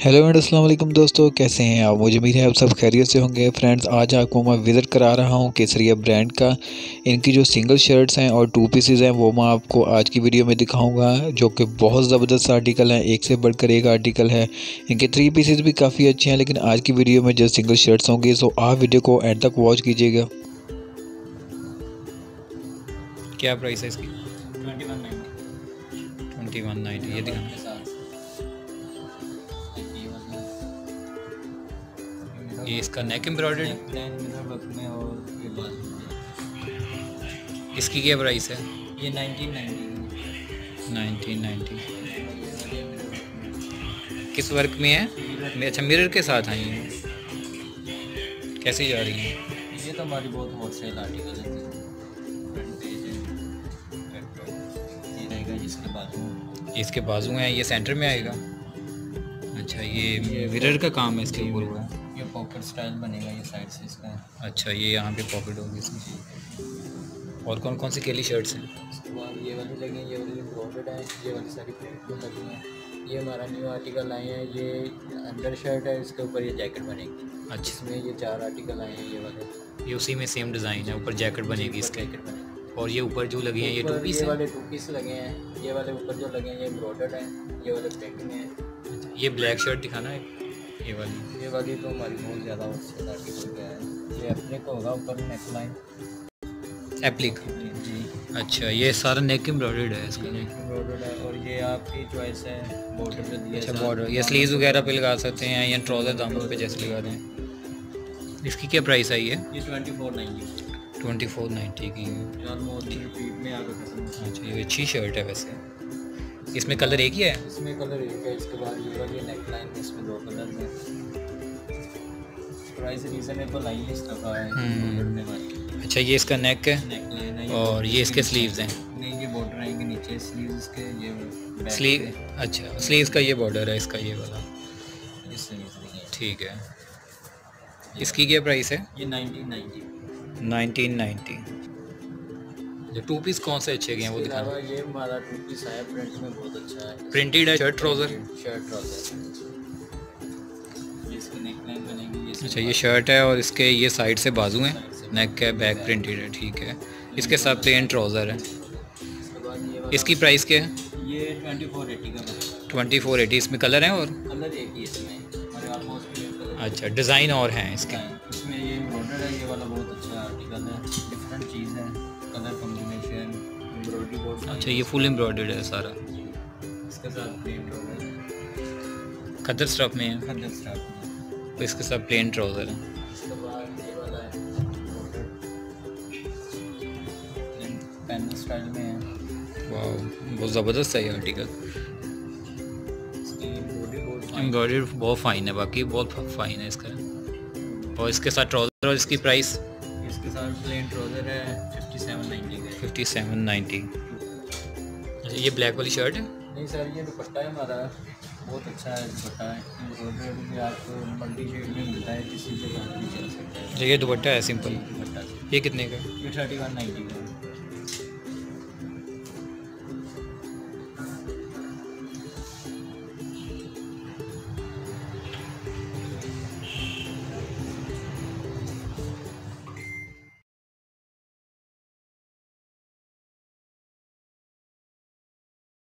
Hello and अस्सलाम वालेकुम दोस्तों कैसे हैं आप? मुझे उम्मीद है आप सब खैरियत से होंगे। फ्रेंड्स आज आपको मैं विज़िट करा रहा हूँ केसरिया ब्रांड का। इनकी जो सिंगल शर्ट्स हैं और टू पीसेस हैं वो मैं आपको आज की वीडियो में दिखाऊँगा जो कि बहुत ज़बरदस्त आर्टिकल हैं। एक से बढ़कर एक आर्टिकल है। इनके थ्री पीसेस भी काफ़ी अच्छे हैं लेकिन आज की वीडियो में जो सिंगल शर्ट्स होंगे। तो आप वीडियो को एंड तक वॉच कीजिएगा। क्या प्राइस है इसकी? Twenty one ninety twenty one ninety ये दिखा। ये इसका नेक एम्ब्रॉयडर्ड और इसकी क्या प्राइस है? ये नाइनटीन नाइन्टी नाइनटीन नाइन्टी किस वर्क में है? मैं अच्छा मिरर के साथ आई हैं। कैसी जा रही है? ये तो हमारी बहुत होल सेल आर्टिकल है। ये इसके बाजू इसके बाजू हैं ये सेंटर में आएगा। अच्छा ये मिरर का काम है इसके ऊपर। का ये पॉकेट स्टाइल बनेगा ये साइड से इसका। अच्छा ये यहाँ पे पॉकेट होगी इसमें। और कौन कौन सी केली शर्ट्स हैं? उसके बाद ये वाली लगी ये वाली एम्ब्रॉयडर्ड है ये वाली सारी प्रिंट भी लगी हैं। ये हमारा न्यू आर्टिकल आए हैं ये अंडर शर्ट है इसके ऊपर ये जैकेट बनेगी। अच्छा। इसमें ये चार आर्टिकल आए हैं ये वाले। ये उसी में सेम डिज़ाइन है ऊपर जैकेट बनेगी इसके। जैकेट बनेगी। और ये ऊपर जो लगे हैं ये टू पीस वाले टू पीस लगे हैं ये वाले ऊपर जो लगे हैं ये एम्ब्रॉयडर्ड हैं ये वाले में हैं। ये ब्लैक शर्ट दिखाना है। ये वाली। ये वाली तो हमारी बहुत ज़्यादा उससे आर्टिकल गया है। ये अपने को होगा ऊपर नेक लाइन एप्लिक जी। अच्छा ये सारा नेक एम्ब्रॉयडर्ड है इसका। एम्ब्रॉयडर्ड है और ये आपकी चॉइस है बॉर्डर पे दिया अच्छा बॉर्डर ये स्लीव्स वगैरह पे लगा सकते हैं या ट्राउज़र दामों पे जैसे लगा दें इसकी क्या प्राइस आई है ये? Twenty four ninety twenty four ninety की अच्छा ये अच्छी शर्ट है वैसे। इसमें कलर एक ही है? इसमें कलर एक है इसके बाद ये वाली नेक लाइन में इसमें दो कलर हैं। प्राइस रीजनेबल आई है इस दफ़ा है हम्म। अच्छा ये इसका नेक है? नेक लाइन है और ये इसके स्लीव्स हैं? नहीं ये बॉर्डर आएँगे नीचे स्लीव्स इसके ये स्लीव अच्छा स्लीव्स का ये बॉर्डर है इसका ये वाला। ठीक है। इसकी क्या प्राइस है? ये नाइनटीन नाइन्टी नाइनटीन नाइन्टी जो टू पीस कौन से अच्छे गए हैं वो दिखाना? ये हमारा टू पीस आया प्रिंट में बहुत अच्छा है। प्रिंटेड है शर्ट ट्राउज़र शर्ट ट्राउज़र इसकी नेक लाइन बनेगी अच्छा ये शर्ट है और इसके ये साइड से बाजू हैं? नेक है बैक प्रिंटेड है ठीक है। इसके साथ प्लेन ट्राउज़र है। इसके प्राइस क्या है? ये ट्वेंटी फोर एटी का ट्वेंटी फोर एटी इसमें कलर है और कलर एक ही इसमें अच्छा डिज़ाइन और हैं इसके। इसमें ये एम्ब्रॉयडर है ये वाला बहुत अच्छा आर्टिकल है। डिफरेंट चीज़ है कलर कॉम्बिनेशन एम्ब्रॉयडरी बहुत अच्छा ये फुल एम्ब्रॉयडर्ड है सारा। इसके साथ हो। गया खदर स्टफ़ में है? खंडर स्टार्ट तो इसके साथ प्लेन ट्राउज़र है इसके बाद ये वाला है। पैनल स्टाइल में है। वाह बहुत ज़बरदस्त है ये आर्टिकल एम्ब्रॉयडरी बहुत फ़ाइन है। बाकी बहुत फ़ाइन है इसका। और इसके साथ ट्राउज़र और इसकी प्राइस? इसके साथ प्लेन ट्राउज़र है फिफ्टी सेवन नाइन्टी का फिफ्टी सेवन नाइन्टी अच्छा ये ब्लैक वाली शर्ट है? नहीं सर ये दुपट्टा है हमारा। बहुत अच्छा है दुपट्टा। है भी आपको मल्टी शेड में मिलता है किसी भी चल सकता है। ये दुपट्टा है सिंपल दुपट्टा ये कितने का? ये थर्टी वन नाइन्टी का